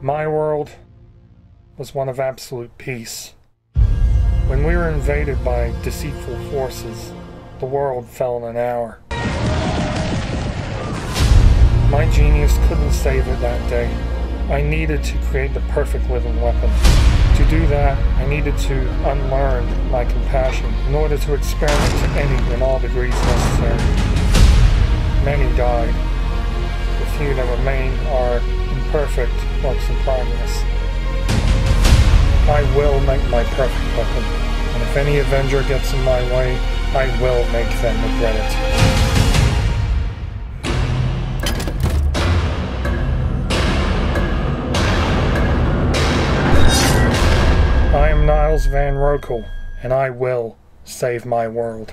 My world was one of absolute peace. When we were invaded by deceitful forces, the world fell in an hour. My genius couldn't save it that day. I needed to create the perfect living weapon. To do that, I needed to unlearn my compassion in order to experiment to any and all degrees necessary. Many died. The few that remain are imperfect works in progress. I will make my perfect weapon, and if any Avenger gets in my way, I will make them regret it. I am Niles Van Roekel, and I will save my world.